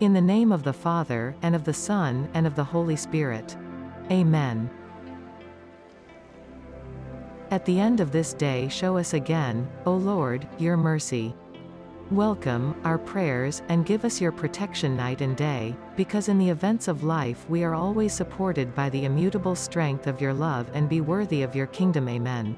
In the name of the Father, and of the Son, and of the Holy Spirit. Amen. At the end of this day show us again, O Lord, your mercy. Welcome, our prayers, and give us your protection night and day, because in the events of life we are always supported by the immutable strength of your love and be worthy of your kingdom. Amen.